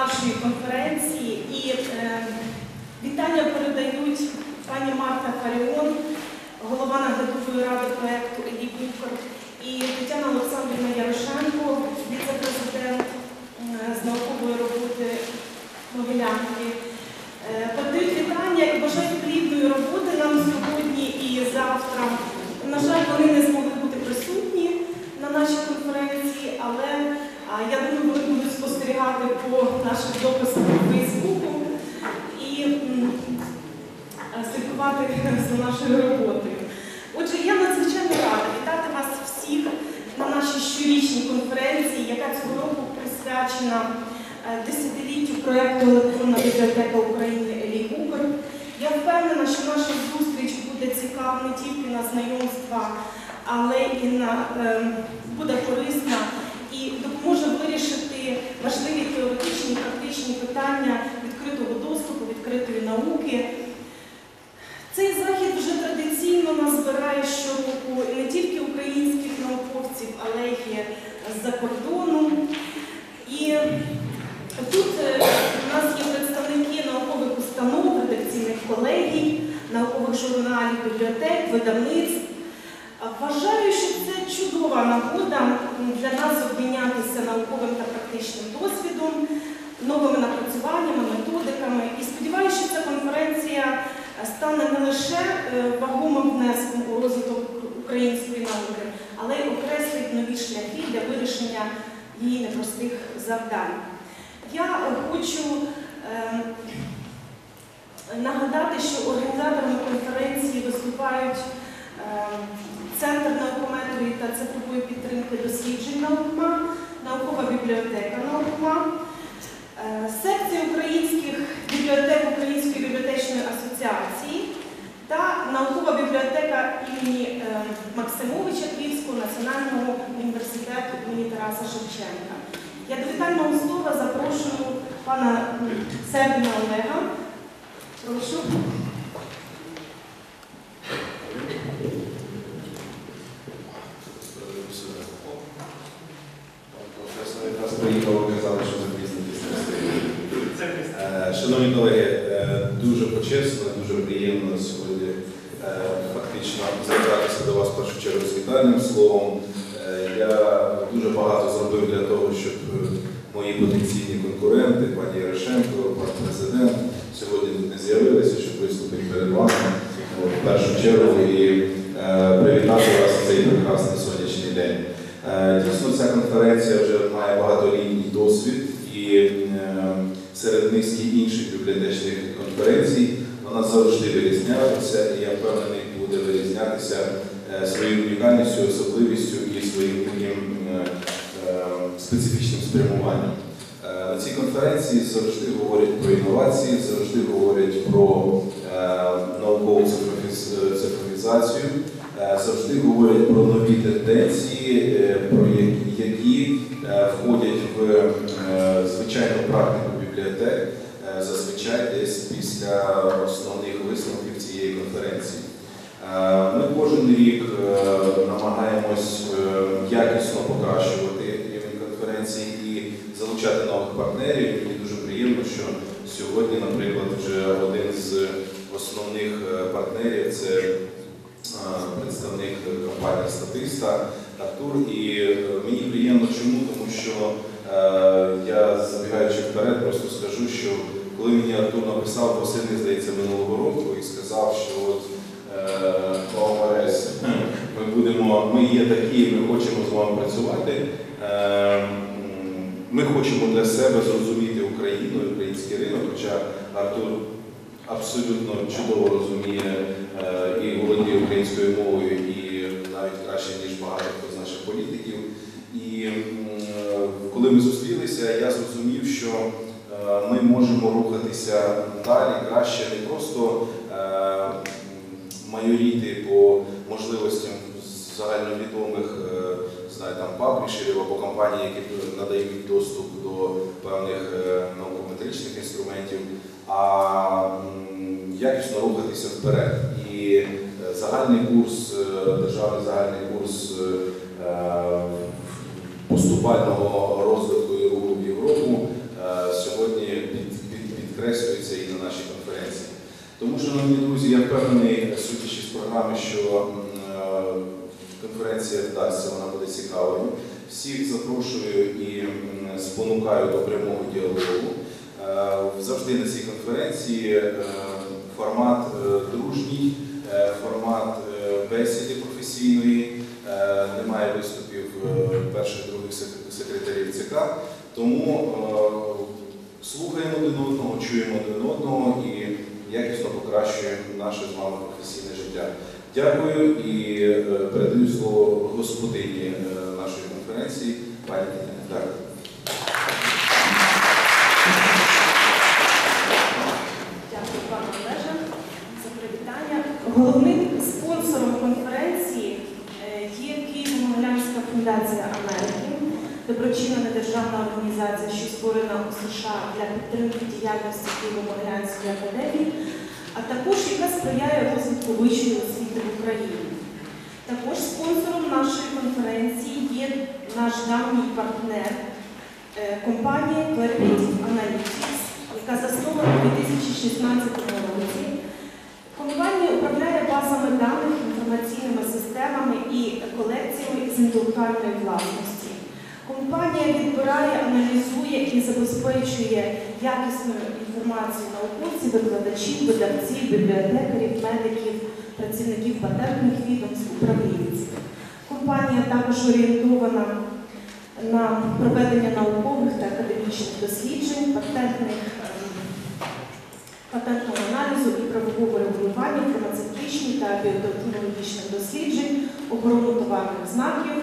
нашої конференції. І е, вітання передають пані Марта Фаріон, голова наглядової ради проєкту «Елі Букер, і Тетяна Олександрівна Ярошенко, віце-президент з наукової роботи Могилянки. Е, Передають вітання і бажають плідної роботи нам сьогодні і завтра. На жаль, вони не змогли бути присутні на нашій конференції, але а, я думаю, вони будуть спостерігати по наших дописах у Фейсбуку і м, а, слідкувати за нашою роботою. Отже, я надзвичайно рада вітати вас всіх на нашій щорічній конференції, яка цього року присвячена е, десятиліттю проєкту Електронна бібліотека України Елі Укр. Я впевнена, що наша зустріч буде цікава не тільки на знайомства, але і на, е, буде корисна і допоможе вирішити важливі теоретичні і практичні питання відкритого доступу, відкритої науки. Цей захід вже традиційно нас збирає щороку не тільки українських науковців, але й з-за кордону. І тут е, у нас є представники наукових установ, редакційних колегій, наукових журналів, бібліотек, видавництв. Вважаю, що це чудова нагода для нас обмінятися науковим та практичним досвідом, новими напрацюваннями, методиками. І сподіваюся, що ця конференція стане не лише е, вагомим внеском у розвиток української науки, але й окреслить нові шляхи для вирішення її непростих завдань. Я хочу е, нагадати, що організаторами конференції виступають е, Центр наукометрії та цифрової підтримки досліджень наукма, наукова бібліотека наукма, е, секція українських бібліотек Української бібліотечної асоціації та наукова бібліотека імені е, Максимовича Київського національного університету імені Тараса Шевченка. Я до вітального слова запрошую пана Сербіна Олега. Прошу. Е, Шановні колеги, е, дуже почесно, дуже приємно сьогодні е, фактично звертатися до вас в першу чергу з вітальним словом. Я дуже багато зробив для того, щоб мої потенційні конкуренти, пані Ярошенко, пан президент, сьогодні тут не з'явилися, щоб виступити перед вами От, першу чергу і е, привітати вас в цей прекрасний сонячний день. Е, Дійсно, ця конференція вже має багатолітній досвід і е, серед низки інших бібліотечних конференцій вона завжди вирізнялася і я впевнений буде вирізнятися своєю унікальністю, особливістю і своїм таким специфічним спрямуванням. На цій конференції завжди говорять про інновації, завжди говорять про е, наукову цифровіз- цифровізацію, е, завжди говорять про нові тенденції, е, про які- які е, входять в е, звичайну практику бібліотек, е, зазвичай десь після основних висновків цієї конференції. Е, Ми кожен рік е, намагаємось е, якісно покращувати рівень конференції і залучати нових партнерів. Мені дуже приємно, що сьогодні, наприклад, вже один з основних е, партнерів це е, представник компанії Статиста Артур. І е, мені приємно чому, тому що е, я забігаючи вперед, просто скажу, що коли мені Артур написав восени, здається, минулого року і сказав, що от е, ми будемо, ми є такі, ми хочемо з вами працювати. Е, Ми хочемо для себе зрозуміти Україну, український ринок, хоча Артур абсолютно чудово розуміє е, і володіє українською мовою, і навіть краще, ніж багато хто з наших політиків. І м, е, коли ми зустрілися, я зрозумів, що е, ми можемо рухатися далі краще, не просто е, майоріти по можливостям загальновідомих е, там, паблішерів або компаній, які надають доступ до певних наукометричних інструментів, а якісно рухатися вперед. І загальний курс, державний загальний курс е, поступального розвитку і руху в Європу е, сьогодні підкреслюється і на нашій конференції. Тому, шановні друзі, я впевнений, судячи з програми, що е, конференція вдасться, вона буде цікавою. Всіх запрошую і спонукаю до прямого діалогу. Е, Завжди на цій конференції е, формат дружній, формат бесіди професійної, немає виступів перших других секретарів ЦК. Тому слухаємо один одного, чуємо один одного якісно покращуємо наше з вами професійне життя. Дякую і е, передаю слово господині е, нашої конференції, пані. Дякую. Дякую, пане за привітання. Головним спонсором конференції е, є Києво-Могилянська фундація Америки, доброчинна недержавна організація, США для підтримки діяльності Києво-Могилянської академії, а також яка сприяє розвитку вищої освіти в Україні. Також спонсором нашої конференції є наш давній партнер е, компанія Clarivative Analytics, яка заснована у 2016 році. Компанія управляє базами даних, інформаційними системами і колекціями з інтелектуальної власності. Компанія відбирає, аналізує і забезпечує якісну інформацію науковців, викладачів, видавців, бібліотекарів, медиків, працівників патентних відомств, управлінців. Компанія також орієнтована на проведення наукових та академічних досліджень, патентних, ем, патентного аналізу і правового регулювання, фармацевтичних та біотехнологічних досліджень, охорону товарних знаків,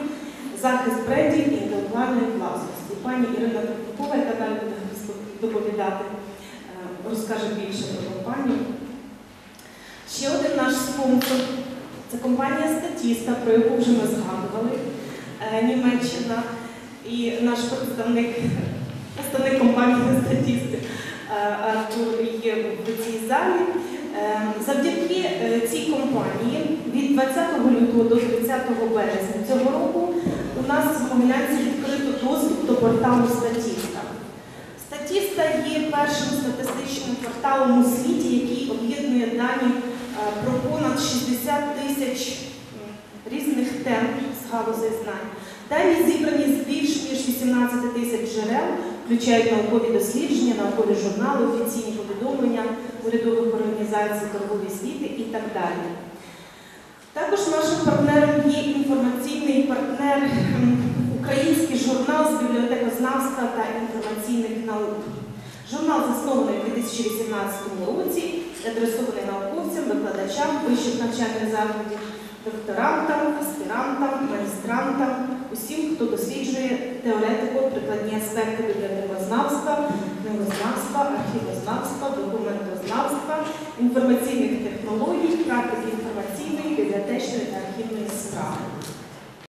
захист брендів і інтелектуальної власності. Пані Ірина Третьякова, яка далі буде доповідати, е, розкаже більше про компанію. Ще один наш спонсор це компанія Статіста, про яку вже ми згадували, е, Німеччина. І наш представник, представник компанії Статісти е, Артур є в цій залі. Завдяки цій компанії від 20 лютого до 30 березня цього року у нас в Могилянці відкрито доступ до порталу Статіста. Статіста є першим статистичним порталом у світі, який об'єднує дані е, про понад 60 тисяч різних тем з галузей знань. Дані зібрані з більш ніж 18 тисяч джерел, включають наукові дослідження, наукові журнали, офіційні повідомлення урядових організацій, торгові звіти і так далі. Також нашим інформаційний партнер Український журнал з бібліотекознавства та інформаційних наук. Журнал заснований у 2018 році, адресований науковцям, викладачам вищих навчальних закладів, докторантам, аспірантам, магістрантам, усім, хто досліджує теоретико-прикладні аспекти бібліотекознавства, книгознавства, архівознавства, документознавства, інформаційних технологій, практики інформаційної, бібліотечної та архівної справи.